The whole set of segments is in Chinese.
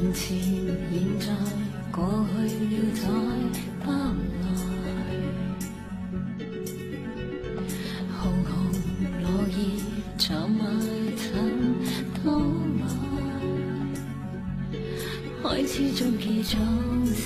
从前、现在、过去了再不来，红红落叶就埋尘到来，开始终结总是。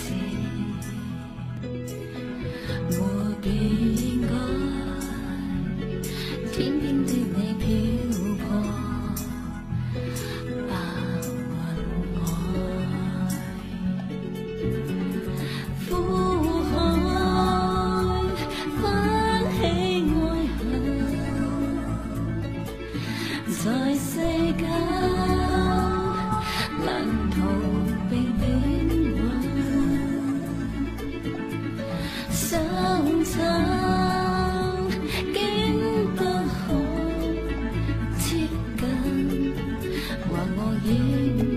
在世间难逃避命运相亲竟不可接近还我应